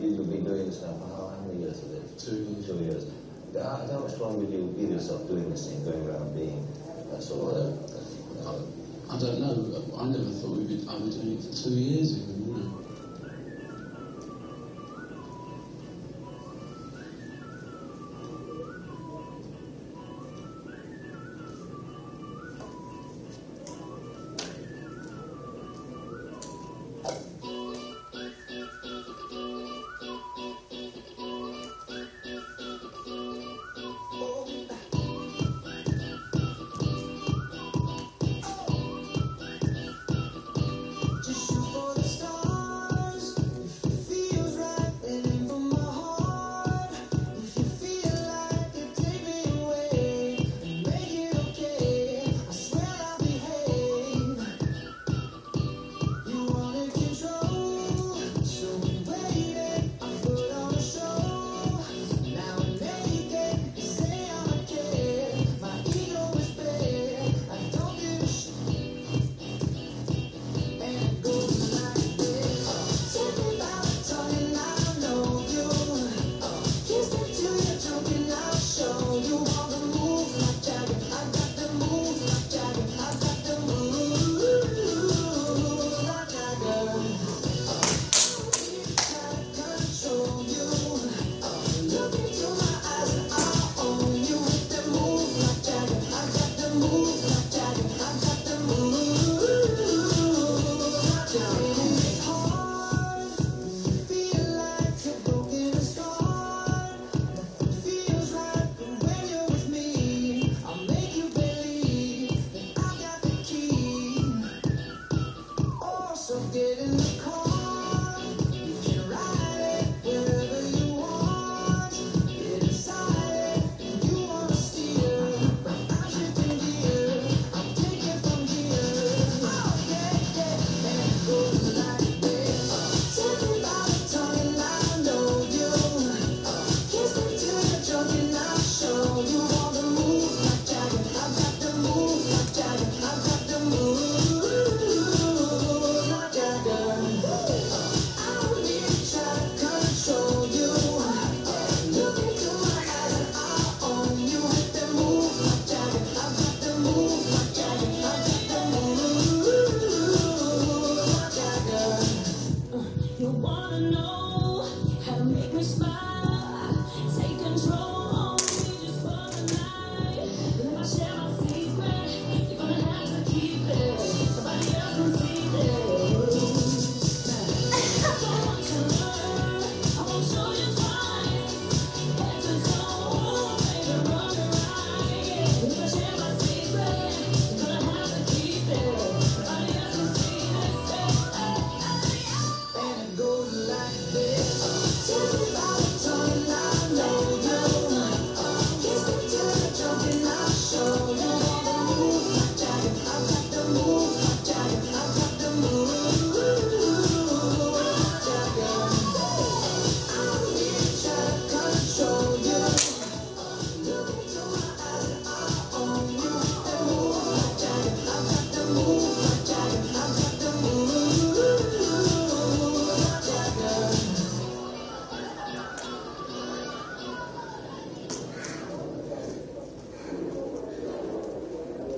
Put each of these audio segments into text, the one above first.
You'll be doing this now for how many years is it? Two, two years. How, how longer would you give yourself doing this thing, going around being That's sort of... I, don't know. I never thought we'd be, I'd be doing it for two years even, you know.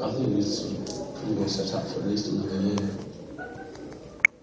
I think it's been set up for at least another year.